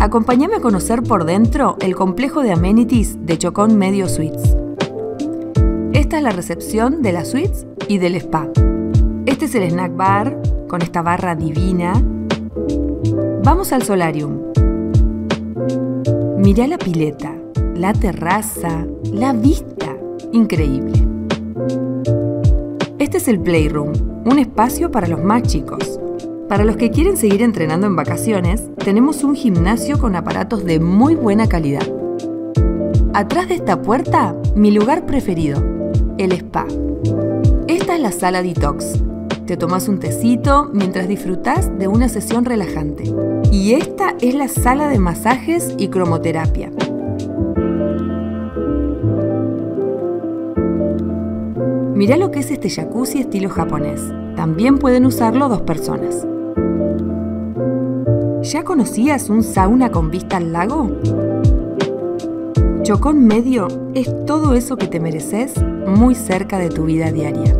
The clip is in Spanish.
Acompáñame a conocer por dentro el complejo de amenities de Chocón Medio Suites. Esta es la recepción de las suites y del spa. Este es el snack bar con esta barra divina. Vamos al solarium. Mirá la pileta, la terraza, la vista. Increíble. Este es el Playroom, un espacio para los más chicos. Para los que quieren seguir entrenando en vacaciones, tenemos un gimnasio con aparatos de muy buena calidad. Atrás de esta puerta, mi lugar preferido, el spa. Esta es la sala detox. Te tomas un tecito mientras disfrutas de una sesión relajante. Y esta es la sala de masajes y cromoterapia. Mirá lo que es este jacuzzi estilo japonés. También pueden usarlo dos personas. ¿Ya conocías un sauna con vista al lago? Chocón Medio es todo eso que te mereces muy cerca de tu vida diaria.